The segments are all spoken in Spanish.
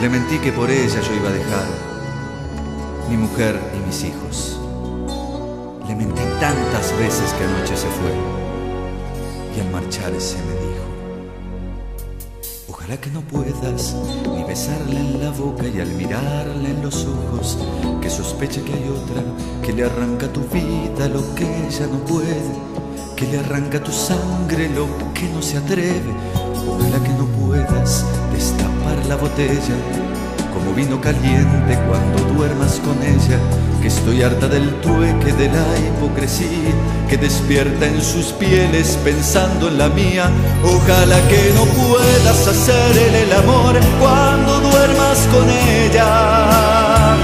Le mentí que por ella yo iba a dejar mi mujer y mis hijos. Le mentí tantas veces que anoche se fue y al marcharse me dijo, ojalá que no puedas ni besarle en la boca y al mirarle en los ojos, que sospeche que hay otra que le arranca tu vida lo que ella no puede, que le arranca tu sangre lo que no se atreve, ojalá que no puedas la botella como vino caliente cuando duermas con ella, que estoy harta del trueque de la hipocresía que despierta en sus pieles pensando en la mía. Ojalá que no puedas hacer el amor cuando duermas con ella.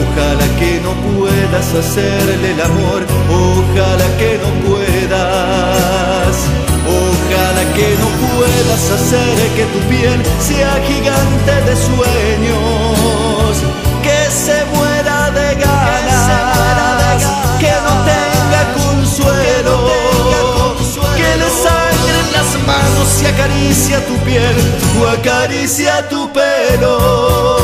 Ojalá que no puedas hacerle el amor, ojalá que no puedas. Ojalá que no puedas hacer que tu piel sea gigante de sueños, que se muera de ganas, que no tenga consuelo, que le sangren las manos y acaricia tu piel o acaricia tu pelo.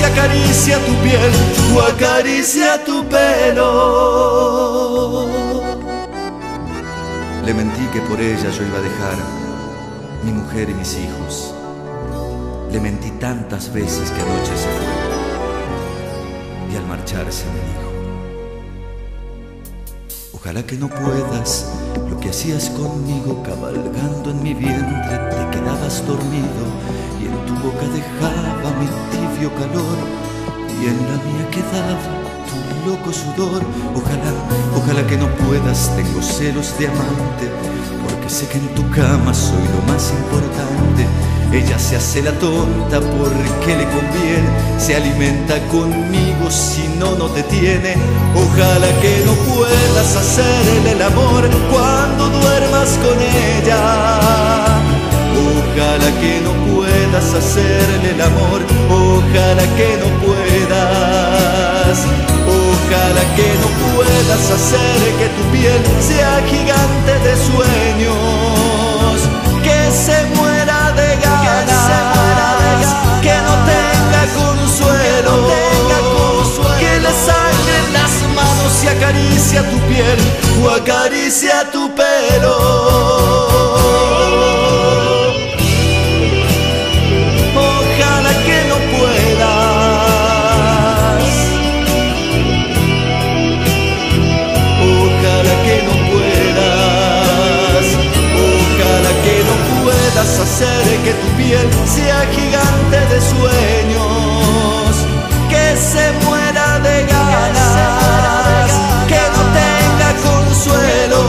Y acaricia tu piel o acaricia tu pelo. Le mentí que por ella yo iba a dejar mi mujer y mis hijos. Le mentí tantas veces que anoche se fue y al marcharse me dijo, ojalá que no puedas lo que hacías conmigo cabalgando en mi vientre, quedabas dormido y en tu boca dejaba mi tibio calor y en la mía quedaba tu loco sudor. Ojalá, ojalá que no puedas, tengo celos de amante, porque sé que en tu cama soy lo más importante. Ella se hace la tonta porque le conviene, se alimenta conmigo si no, no te tiene. Ojalá que no puedas hacerle el amor cuando duermas con ella. Ojalá que no puedas hacerle el amor, ojalá que no puedas. Ojalá que no puedas hacer que tu piel sea gigante de sueños, que se muera de ganas, que no tenga consuelo, que le sangren las manos y acaricia tu piel o acaricia tu pelo. Piel sea gigante de sueños. Que se muera de ganas. Que no tenga consuelo.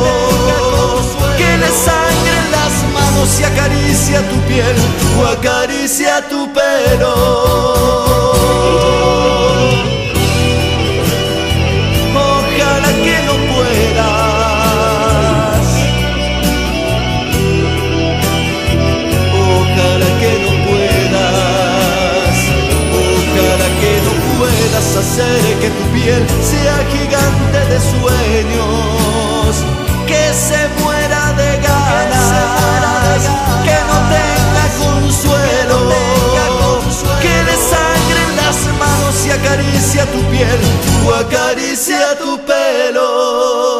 Que le sangren las manos y acaricia tu piel o acaricia tu pelo. Hacer que tu piel sea gigante de sueños. Que se muera de ganas. Que no tenga consuelo. Que le sangren las manos y acaricia tu piel o acaricia tu pelo.